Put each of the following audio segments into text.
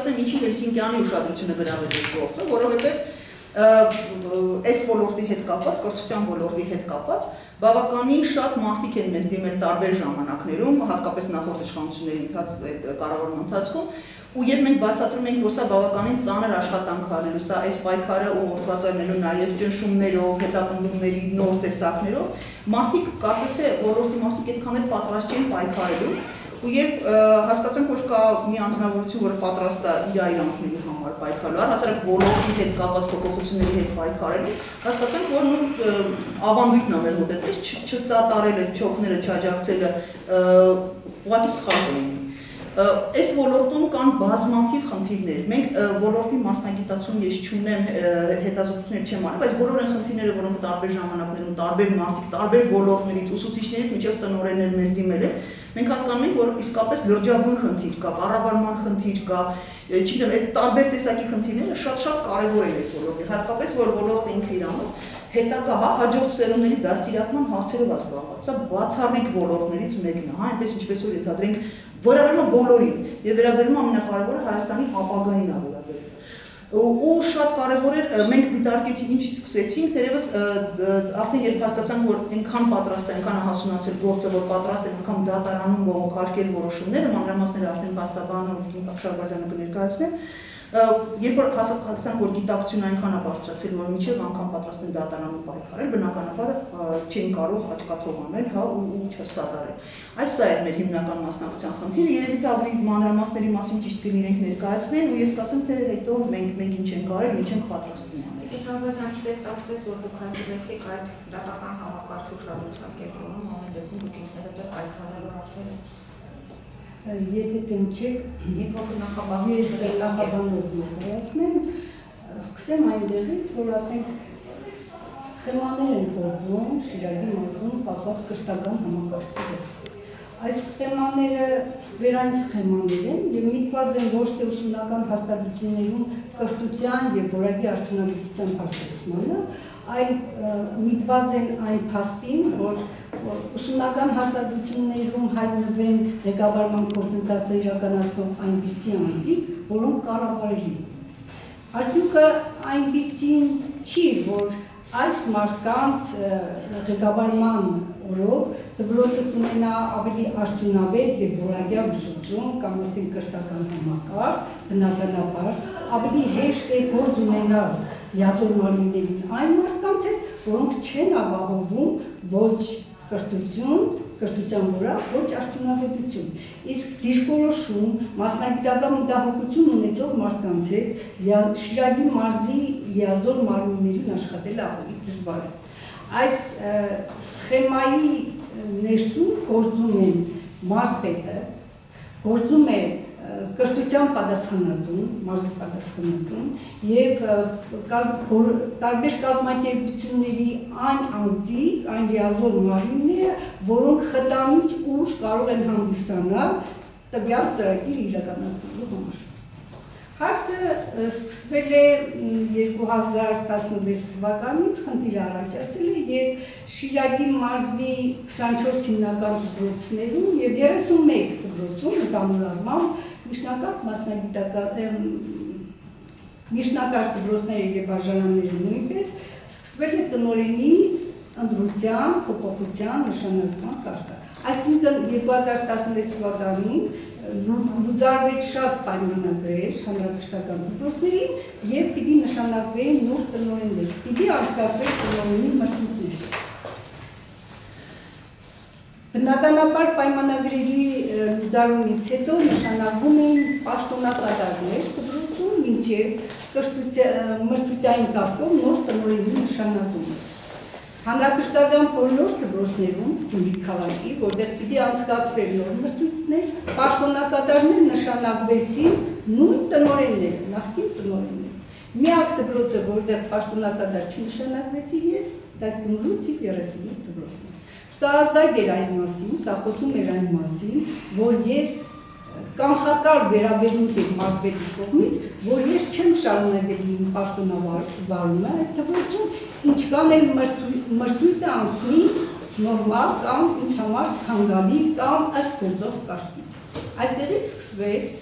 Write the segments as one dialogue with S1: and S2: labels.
S1: ասեմ ինչի Հելսինկյանի ուշադրությունը գրավեց այս գործը, որովհետև այս ոլորտի հետ կապված, կրթության ոլորտի հետ կապված բավականին շատ մարդիկ են մեզ դիմել տարբեր ժամանակներում, հատկապես նախորդ իշխանությունների կառավարման ընթացքում, ու երբ մենք բացատրում ենք, որ սա բավականին ծանր աշխատանք արելու, սա այս պայքարը ուղղված արնելու նաև ճնշումներով, հետապնդումների նոր տեսակներով, մարդիկ կարծես թե ոլորտի մարդիկ այդքան էլ պատրաստ չեն պայքարելու, ու երբ հասկացանք, որ կա մի անձնավորություն, որը պատրաստ է իր այրանքների համար պայքարելու, առհասարակ ոլորտի հետ կապված փոփոխությունների հետ պայքարելու, հասկացանք, որ նույն ավանդույթն է մեր մոտ այդպես չսատարելը, չօգնելը, չաջակցելը ուղղակի սխալ կլինի Այս ոլորտում կան բազմաթիվ խնդիրներ։ Մենք ոլորտի մասնագիտացում ես չունեմ, հետազոտություններ չեմ արել, բայց բոլոր այն խնդիրները, որոնք տարբեր ժամանակներում, տարբեր մարդիկ, տարբեր ոլորտներից, ուսուցիչներից միջև տնօրեններ մեզ դիմել են, մենք հասկանում ենք, որ իսկապես լրջագույն խնդիր կա, կառավարման խնդիր կա, չգիտեմ, այդ տարբեր տեսակի խնդիրները շատ-շատ կարևոր են այս ոլորտի, հատկապես որ ոլորտը ինքը իրանով հետագա հա հաջորդ սերունդների դաստիարակման հարցերով ասված։ Սա բացառիկ ոլորտներից մեկն է, հա, այնպես ինչպես որ ենթադրենք վերաբերում է բոլորին եւ վերաբերում ամենակարևորը Հայաստանի ապագային վերաբերում ու շատ կարևոր էր մենք դիտարկեցինք ինչից սկսեցինք դերևս արդեն երբ հասկացանք որ այնքան պատրաստ այնքան հասունացել գործը որ պատրաստ է անգամ դատարանում բողոքարկել որոշումները մանրամասները արդեն Բաստաբանը ու Շարբազյանը կներկայացնեն Երբ որ հասկացանք, որ գիտակցությունը այնքան է բարձրացել, որ մինչև անգամ պատրաստ են դատարանում պայքարել, բնականաբար չեն կարող հաճկաթող անել, հա, ու չսատարել։ Այս սա է մեր հիմնական մասնակցության խնդիրը, երևի թե ավելի մանրամասների մասին ճիշտ կլինենք ներկայացնեն, ու ես կասեմ, թե հետո մենք մենք ինչ ենք արել, ինչ ենք պատրաստվում անել։
S2: Իշխանության չպես ստացվեց, որ դուք հայտնվեցիք այդ դատական համակարգի ուշադրության կենտրոնում, ամեն դեպքում դուք ինքներդ պայքարելու արդեն
S3: եթե տենչեք, ես նախաբանով ներկայացնեմ, սկսեմ այնտեղից, որ ասենք սխեմաներ են գործում Շիրակի մարզում կապված կրթական համակարգի հետ։ Այս սխեմաները ստվերային սխեմաներ են եւ միտված են ոչ թե ուսումնական հաստատություններում կրթության եւ որակի արդյունավետության բարձրացմանը, այլ միտված են այն փաստին, որ ուսումնական հաստատություններում հայտնվեն ղեկավարման գործընթացը իրականացնող այնպիսի անձիկ, որոնք կառավարելի են։ Արդյունքը այնպիսին չի, որ այս մարդկանց ղեկավարման օրով դպրոցը կունենա ավելի արդյունավետ եւ որակյալ ուսուցում կամ ասենք կրթական համակարգ, բնականաբար ավելի հեշտ է գործ ունենալ յազոր մարմիններին այն մարդկանց հետ, որոնք չեն ապահովում ոչ կրթություն, կրթության վրա ոչ արդյունավետություն։ Իսկ դիրքորոշում մասնագիտական մտահոգություն ունեցող մարդկանց հետ Շիրակի մարզի լիազոր մարմիններին աշխատել ավելի դժվար է։ Այս սխեմայի ներսում գործում են մարզպետը, գործում է կրթության պատասխանատուն, մարզի պատասխանատուն եւ տարբեր կազմակերպությունների այն անձիկ, այն լիազոր մարմինները, որոնք խտամիջ ուժ կարող են հանդիսանալ տվյալ ծրագիր իրականացնելու համար։ Հարցը սկսվել է 2016 թվականից, խնդիրը առաջացել է, երբ Շիրակի մարզի 24 հիմնական դպրոցներում եւ 31 դպրոցում ընդհանուր առմամբ միջնակարգ մասնագիտական միջնակարգ դպրոցները եւ արժանանները նույնպես սկսվել է տնորենի ընդրության, փոփոխության նշանակման կարգը։ Այսինքն 2016 թվականին լուծարվեց շատ պայմանագրեր հանրապետական դպրոցներին եւ պիտի նշանակվեին նոր տնօրեններ։ Պիտի անցկացվեր տնօրենի մրցույթներ։ Բնականաբար պայմանագրերի լուծարումից հետո նշանակվում էին պաշտոնակատարներ դպրոցում մինչև մրցույթային կարգով նոր տնօրենի նշանակումը։ Հանրապետական բոլոր դպրոցներում Գյումրի քաղաքի, որտեղ պիտի անցկացվեր նոր մրցույթներ, պաշտոնակատարներ նշանակվեցին նույն տնօրենները, նախկին տնօրենները։ Միակ դպրոցը, որտեղ պաշտոնակատար չնշանակվեցի ես, դա Գյումրու թիվ 38 դպրոցն է։ Սա ազդակ էր այն մասին, սա խոսում էր այն մասին, որ ես կանխակար վերաբերում եմ մարզպետի կողմից, որ ես չեմ շարունակել իմ պաշտոնավարումը այդ դպրոցում, ինչքան էլ մրցույթը անցնի նորմալ կամ ինձ համար ցանկալի կամ ըստ գործող կարգի։ Այստեղից սկսվեց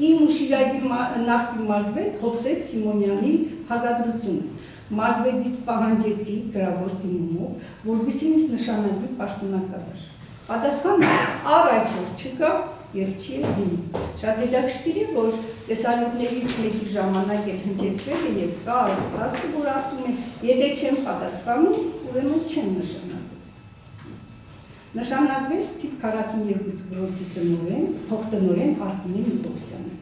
S3: Իմ ու Շիրակի նախկին մարզվետ Հովսեփ Սիմոնյանի հագադրությունը։ Մարզվետից պահանջեցի գրավոր դիմումով, որովհետեւ ինձ նշանակի պաշտոնակատար։ Պատասխանը առ այսօր չկա եւ չի եղել։ Շատ հետաքրքիր է, որ տեսանյութներից մեկի ժամանակ է հնչեցվել է եւ կա այդ փաստը, որ ասում է, եթե չեմ պատասխանում, ուրեմն չեմ նշանակում։ Նշանակվեց թիվ 42 դպրոցի տնօրեն, փոխտնօրեն Արքինե Նիկոսյանը։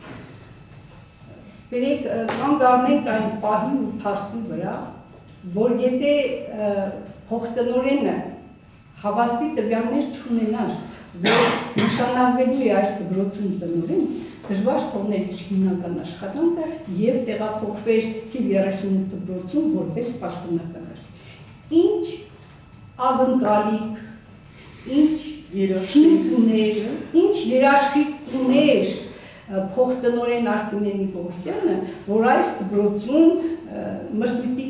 S3: Բերեք կանգ առնենք այն պահի ու փաստի վրա, որ եթե փոխտնօրենը հավաստի տվյալներ չունենար, որ նշանակվելու է այս դպրոցում տնօրեն, դժվար թողնել իր հիմնական աշխատանքը եւ տեղափոխվել թիվ 38 դպրոցում որպես պաշտոնական։ Ինչ ակնկալիք, ինչ երաշխիք ուներ, ինչ երաշխիք ուներ փոխտնօրեն Արտемի Նիկոսյանը, որ այս դպրոցում մշտույթի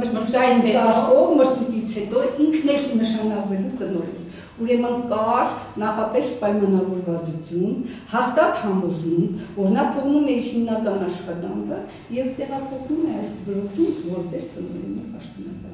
S3: մշտույթային դաշտով մշտույթից հետո ինքն է նշանակվելու տնօրեն։ Ուրեմն կար նախապես պայմանավորվածություն, հաստատ համոզում, որ նա փոխում է հիմնական աշխատանքը եւ տեղափոխում է այս դրոցում որպես տնօրենի պաշտոնական։